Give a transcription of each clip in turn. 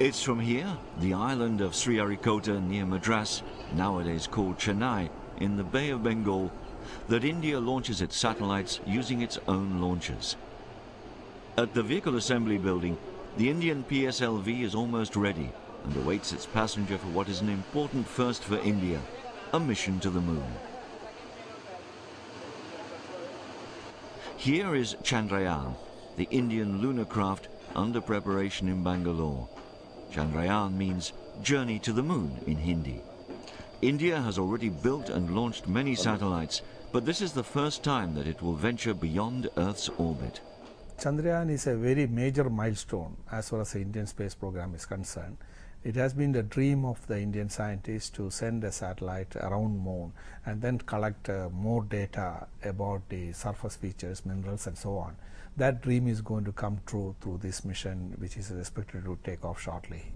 It's from here, the island of Sriharikota near Madras, nowadays called Chennai, in the Bay of Bengal, that India launches its satellites using its own launchers. At the Vehicle Assembly Building, the Indian PSLV is almost ready and awaits its passenger for what is an important first for India, a mission to the moon. Here is Chandrayaan, the Indian lunar craft under preparation in Bangalore. Chandrayaan means journey to the moon in Hindi. India has already built and launched many satellites, but this is the first time that it will venture beyond Earth's orbit. Chandrayaan is a very major milestone as far as the Indian space program is concerned. It has been the dream of the Indian scientists to send a satellite around moon and then collect uh, more data about the surface features, minerals and so on. That dream is going to come true through this mission which is expected to take off shortly.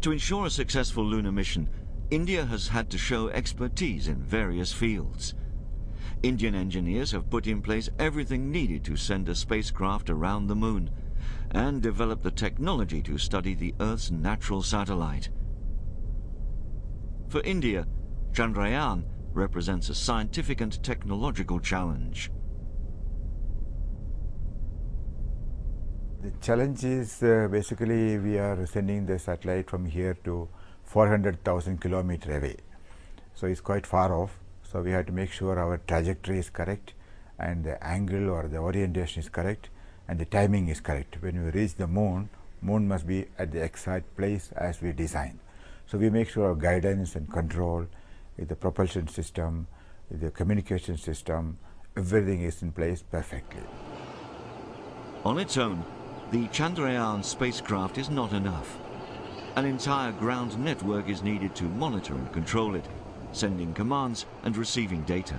To ensure a successful lunar mission, India has had to show expertise in various fields. Indian engineers have put in place everything needed to send a spacecraft around the moon and develop the technology to study the Earth's natural satellite. For India, Chandrayaan represents a scientific and technological challenge. The challenge is uh, basically we are sending the satellite from here to 400,000 kilometer away. So it's quite far off. So we have to make sure our trajectory is correct and the angle or the orientation is correct and the timing is correct. When we reach the moon, moon must be at the exact place as we design. So we make sure our guidance and control, the propulsion system, the communication system, everything is in place perfectly. On its own, the Chandrayaan spacecraft is not enough. An entire ground network is needed to monitor and control it, sending commands and receiving data.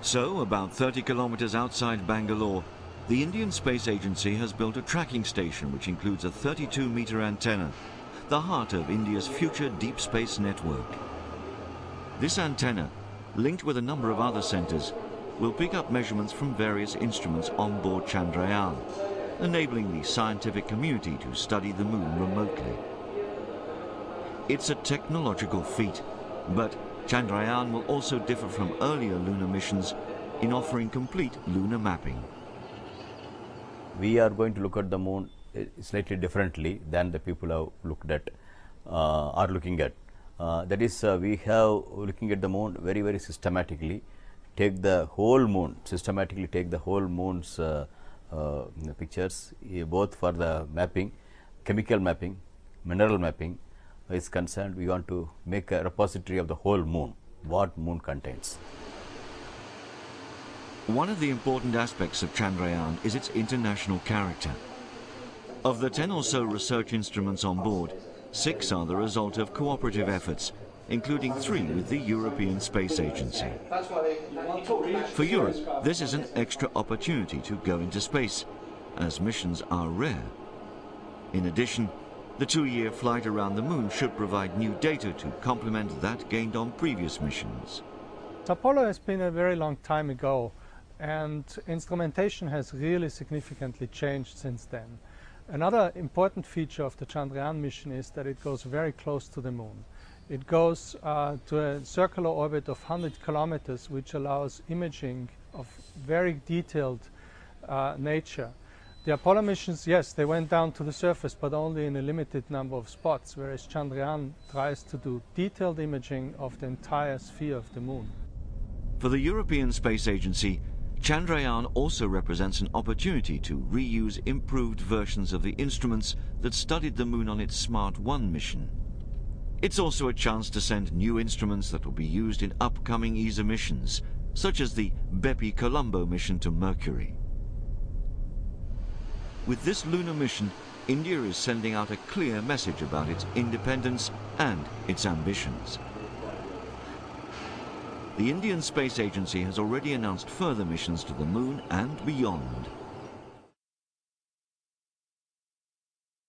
So, about 30 kilometers outside Bangalore, the Indian Space Agency has built a tracking station which includes a 32-meter antenna, the heart of India's future deep space network. This antenna, linked with a number of other centers, will pick up measurements from various instruments on board Chandrayaan, enabling the scientific community to study the moon remotely. It's a technological feat, but Chandrayaan will also differ from earlier lunar missions in offering complete lunar mapping. We are going to look at the moon uh, slightly differently than the people have looked at uh, are looking at. Uh, that is, uh, we have looking at the moon very very systematically. Take the whole moon systematically. Take the whole moon's uh, uh, pictures, both for the mapping, chemical mapping, mineral mapping, is concerned, we want to make a repository of the whole moon, what moon contains. One of the important aspects of Chandrayaan is its international character. Of the 10 or so research instruments on board, six are the result of cooperative efforts, including three with the European Space Agency. For Europe, this is an extra opportunity to go into space, as missions are rare. In addition, the two-year flight around the moon should provide new data to complement that gained on previous missions. Apollo has been a very long time ago and instrumentation has really significantly changed since then. Another important feature of the Chandrayaan mission is that it goes very close to the moon. It goes uh, to a circular orbit of 100 kilometers which allows imaging of very detailed uh, nature. The Apollo missions, yes, they went down to the surface, but only in a limited number of spots, whereas Chandrayaan tries to do detailed imaging of the entire sphere of the moon. For the European Space Agency, Chandrayaan also represents an opportunity to reuse improved versions of the instruments that studied the moon on its Smart 1 mission. It's also a chance to send new instruments that will be used in upcoming ESA missions, such as the Bepi Colombo mission to Mercury. With this lunar mission, India is sending out a clear message about its independence and its ambitions. The Indian Space Agency has already announced further missions to the moon and beyond.